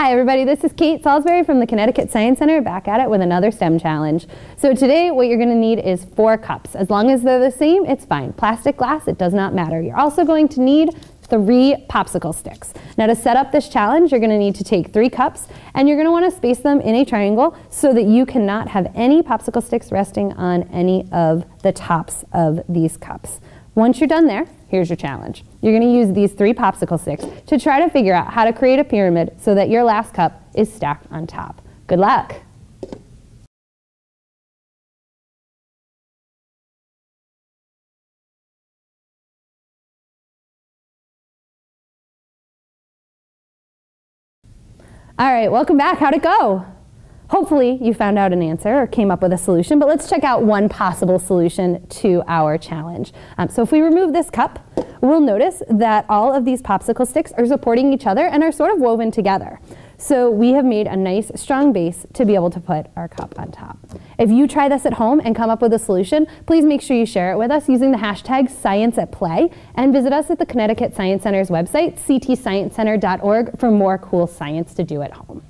Hi everybody, this is Kate Salisbury from the Connecticut Science Center back at it with another STEM challenge. So today what you're going to need is four cups. As long as they're the same, it's fine. Plastic, glass, it does not matter. You're also going to need three popsicle sticks. Now to set up this challenge, you're going to need to take three cups and you're going to want to space them in a triangle so that you cannot have any popsicle sticks resting on any of the tops of these cups. Once you're done there, here's your challenge. You're going to use these three popsicle sticks to try to figure out how to create a pyramid so that your last cup is stacked on top. Good luck! All right, welcome back. How'd it go? Hopefully you found out an answer or came up with a solution, but let's check out one possible solution to our challenge. Um, so if we remove this cup, we'll notice that all of these popsicle sticks are supporting each other and are sort of woven together. So we have made a nice strong base to be able to put our cup on top. If you try this at home and come up with a solution, please make sure you share it with us using the hashtag Science at Play and visit us at the Connecticut Science Center's website, ctsciencecenter.org for more cool science to do at home.